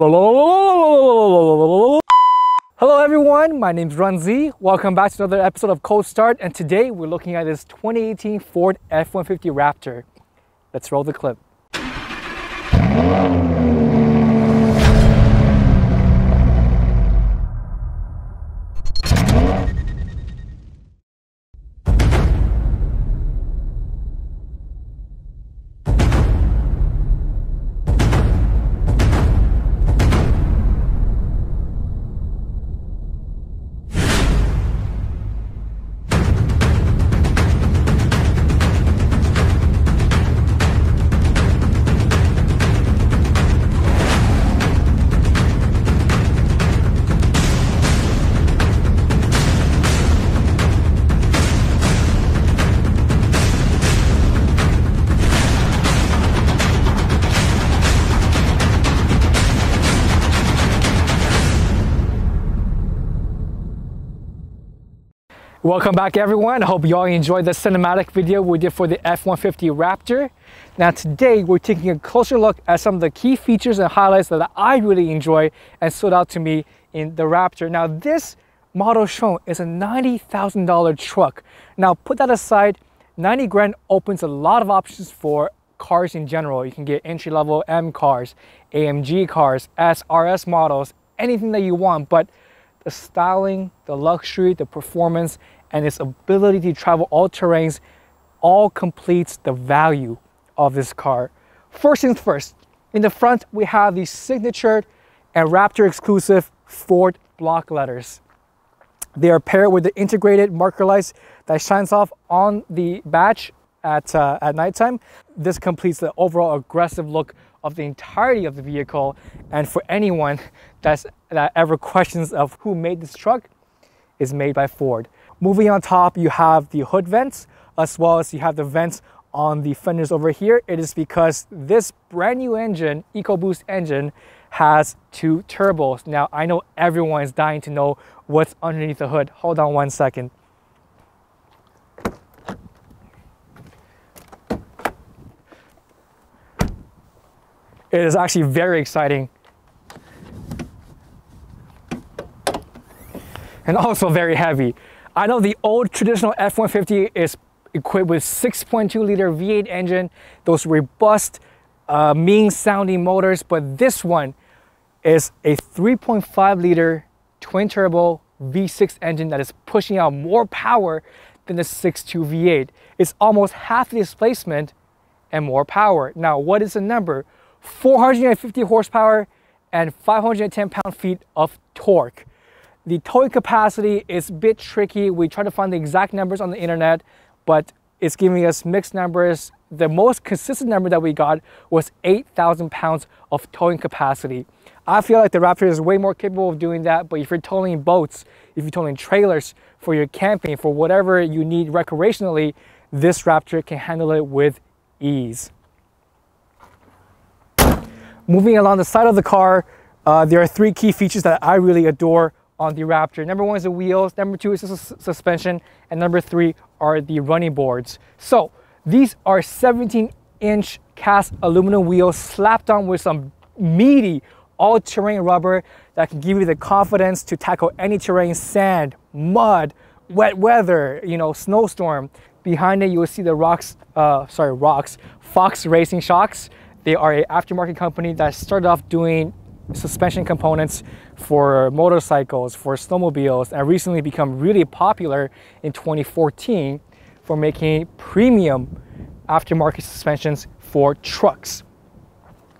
Hello everyone, my name is Runzi. Welcome back to another episode of Cold Start and today we're looking at this 2018 Ford F-150 Raptor. Let's roll the clip. Welcome back everyone. I hope you all enjoyed the cinematic video we did for the F-150 Raptor. Now today we're taking a closer look at some of the key features and highlights that I really enjoy and stood out to me in the Raptor. Now this model shown is a $90,000 truck. Now put that aside, 90 grand opens a lot of options for cars in general. You can get entry-level M cars, AMG cars, SRS models, anything that you want, but the styling, the luxury, the performance, and its ability to travel all terrains all completes the value of this car. First things first, in the front we have the signature and Raptor exclusive Ford block letters. They are paired with the integrated marker lights that shines off on the badge at, uh, at nighttime. This completes the overall aggressive look of the entirety of the vehicle. And for anyone that's, that ever questions of who made this truck, is made by Ford. Moving on top, you have the hood vents, as well as you have the vents on the fenders over here. It is because this brand new engine, EcoBoost engine, has two turbos. Now, I know everyone is dying to know what's underneath the hood. Hold on one second. It is actually very exciting. And also very heavy. I know the old traditional F-150 is equipped with 6.2 liter V8 engine, those robust, uh, mean sounding motors, but this one is a 3.5 liter twin turbo V6 engine that is pushing out more power than the 6.2 V8. It's almost half the displacement and more power. Now, what is the number? 450 horsepower and 510 pound-feet of torque. The towing capacity is a bit tricky. We try to find the exact numbers on the internet, but it's giving us mixed numbers. The most consistent number that we got was 8,000 pounds of towing capacity. I feel like the Raptor is way more capable of doing that, but if you're towing boats, if you're towing trailers for your camping, for whatever you need recreationally, this Raptor can handle it with ease. Moving along the side of the car, uh, there are three key features that I really adore on the Raptor. Number one is the wheels, number two is the suspension, and number three are the running boards. So these are 17 inch cast aluminum wheels slapped on with some meaty all-terrain rubber that can give you the confidence to tackle any terrain, sand, mud, wet weather, you know, snowstorm. Behind it, you will see the rocks, uh, sorry, rocks, Fox Racing Shocks. They are an aftermarket company that started off doing suspension components for motorcycles, for snowmobiles, and recently become really popular in 2014 for making premium aftermarket suspensions for trucks.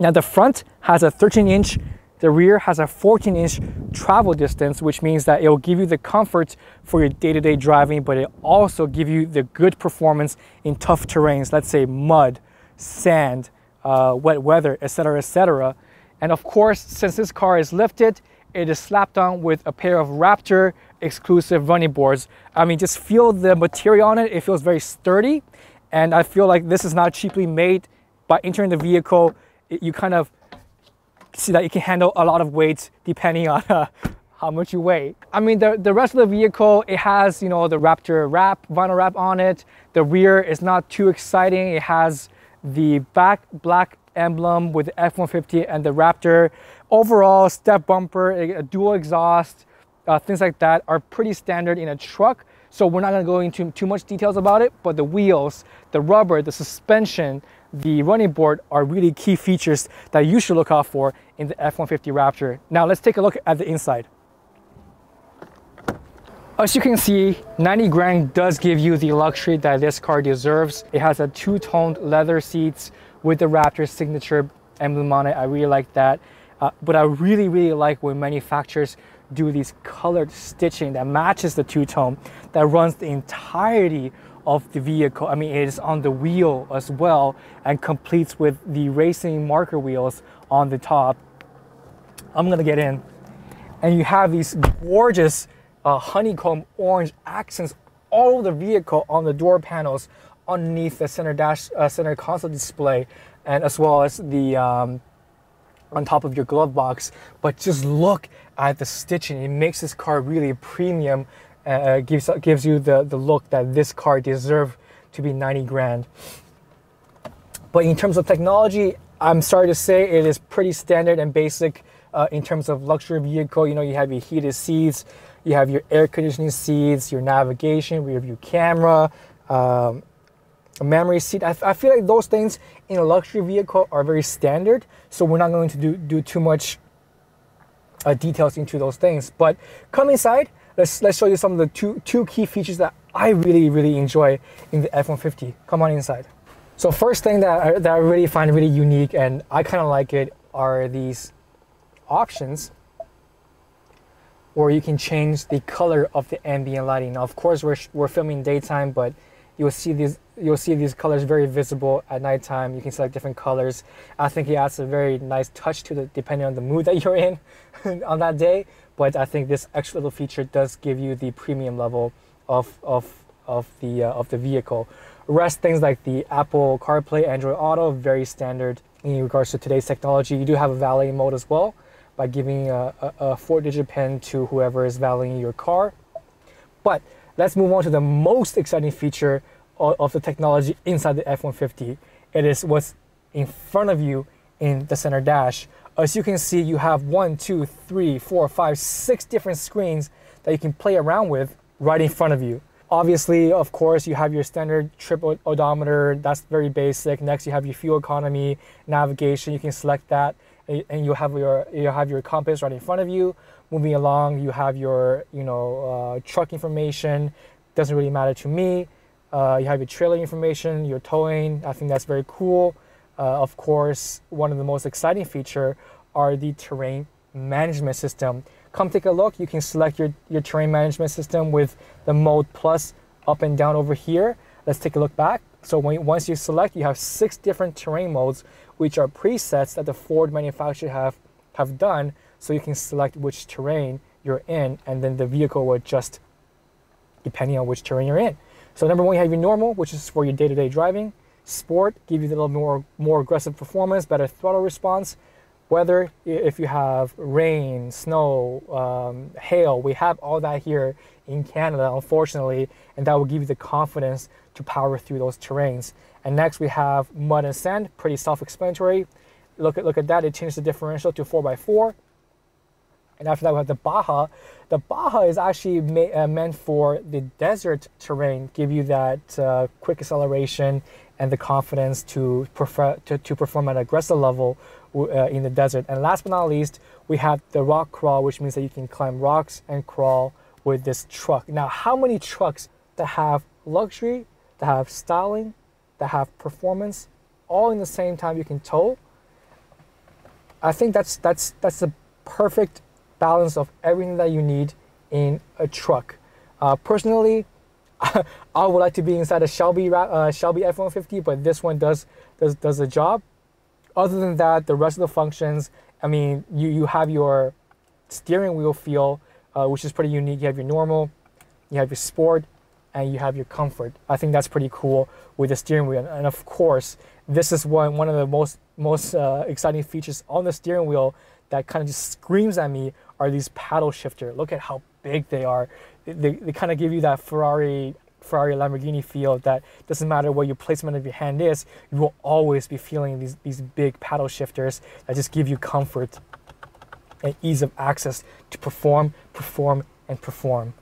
Now the front has a 13 inch, the rear has a 14 inch travel distance, which means that it will give you the comfort for your day-to-day -day driving, but it also give you the good performance in tough terrains, let's say mud, sand, uh, wet weather, etc., etc. And of course, since this car is lifted, it is slapped on with a pair of Raptor exclusive running boards. I mean, just feel the material on it. It feels very sturdy. And I feel like this is not cheaply made. By entering the vehicle, it, you kind of see that it can handle a lot of weight depending on uh, how much you weigh. I mean, the, the rest of the vehicle, it has, you know, the Raptor wrap, vinyl wrap on it. The rear is not too exciting. It has the back black emblem with the F-150 and the Raptor. overall, step bumper, a, dual exhaust, uh, things like that are pretty standard in a truck. So we're not gonna go into too much details about it, but the wheels, the rubber, the suspension, the running board are really key features that you should look out for in the F-150 Raptor. Now let's take a look at the inside. As you can see, 90 grand does give you the luxury that this car deserves. It has a two-toned leather seats with the Raptor signature emblem on it. I really like that. Uh, but I really, really like when manufacturers do these colored stitching that matches the two-tone that runs the entirety of the vehicle. I mean, it is on the wheel as well and completes with the racing marker wheels on the top. I'm gonna get in. And you have these gorgeous uh, honeycomb orange accents all over the vehicle on the door panels underneath the center dash, uh, center console display, and as well as the um, on top of your glove box. But just look at the stitching; it makes this car really premium uh, gives gives you the the look that this car deserves to be 90 grand. But in terms of technology, I'm sorry to say it is pretty standard and basic uh, in terms of luxury vehicle. You know, you have your heated seats, you have your air conditioning seats, your navigation, rear view camera, um, a memory seat. I, I feel like those things in a luxury vehicle are very standard, so we're not going to do, do too much uh, details into those things. But come inside, let's let's show you some of the two two key features that I really really enjoy in the F-150. Come on inside. So first thing that I, that I really find really unique and I kind of like it are these options where you can change the color of the ambient lighting. Now, of course, we're, we're filming daytime, but you'll see these you'll see these colors very visible at nighttime. You can select different colors. I think it adds a very nice touch to the depending on the mood that you're in on that day but I think this extra little feature does give you the premium level of, of, of, the, uh, of the vehicle. Rest things like the Apple CarPlay, Android Auto, very standard in regards to today's technology. You do have a valet mode as well by giving a, a, a four digit pin to whoever is valeting your car. But let's move on to the most exciting feature of, the technology inside the F-150. It is what's in front of you in the center dash. As you can see, you have one, two, three, four, five, six different screens that you can play around with right in front of you. Obviously, of course, you have your standard trip odometer. That's very basic. Next, you have your fuel economy, navigation. You can select that, and you have your you have your compass right in front of you. Moving along, you have your you know uh, truck information. Doesn't really matter to me. Uh, you have your trailer information, your towing. I think that's very cool. Uh, of course, one of the most exciting feature are the terrain management system. Come take a look. You can select your, your terrain management system with the mode plus up and down over here. Let's take a look back. So when, once you select, you have six different terrain modes, which are presets that the Ford manufacturer have, have done. So you can select which terrain you're in, and then the vehicle will adjust depending on which terrain you're in. So number one, you have your normal, which is for your day-to-day -day driving. Sport, give you a little more, more aggressive performance, better throttle response. Weather, if you have rain, snow, um, hail, we have all that here in Canada, unfortunately, and that will give you the confidence to power through those terrains. And next we have mud and sand, pretty self-explanatory. Look at, look at that, it changed the differential to 4x4. And after that, we have the Baja. The Baja is actually uh, meant for the desert terrain, give you that uh, quick acceleration and the confidence to, prefer, to, to perform at an aggressive level uh, in the desert. And last but not least, we have the rock crawl, which means that you can climb rocks and crawl with this truck. Now, how many trucks that have luxury, that have styling, that have performance, all in the same time you can tow? I think that's that's that's the perfect balance of everything that you need in a truck. Uh, personally, I would like to be inside a Shelby uh, Shelby F-150, but this one does does does the job. Other than that, the rest of the functions, I mean, you you have your steering wheel feel, uh, which is pretty unique. You have your normal, you have your sport, and you have your comfort. I think that's pretty cool with the steering wheel. And of course, this is one one of the most most uh, exciting features on the steering wheel that kind of just screams at me are these paddle shifter. Look at how big they are. They, they kind of give you that Ferrari Ferrari Lamborghini feel that doesn't matter where your placement of your hand is, you will always be feeling these, these big paddle shifters that just give you comfort. and ease of access to perform, perform, and perform.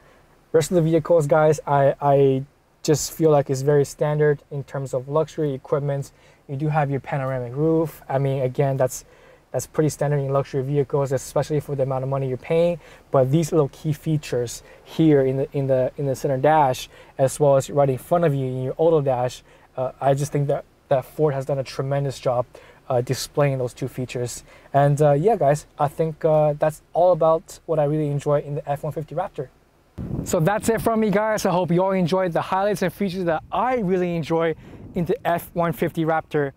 Rest of the vehicles, guys, I, I just feel like it's very standard in terms of luxury equipment. You do have your panoramic roof. I mean, again, that's that's pretty standard in luxury vehicles, especially for the amount of money you're paying. But these little key features here in the in the in the center dash, as well as right in front of you in your auto dash, uh, I just think that that Ford has done a tremendous job uh, displaying those two features. And uh, yeah, guys, I think uh, that's all about what I really enjoy in the F-150 Raptor. So that's it from me, guys. I hope you all enjoyed the highlights and features that I really enjoy in the F-150 Raptor.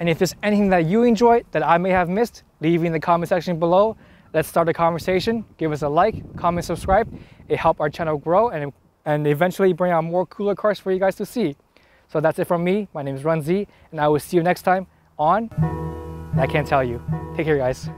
And if there's anything that you enjoy that I may have missed, leave in the comment section below. Let's start a conversation. Give us a like, comment, subscribe. It helps our channel grow and, and eventually bring out more cooler cars for you guys to see. So that's it from me. My name is Run Z, and I will see you next time on I Can't Tell You. Take care, guys.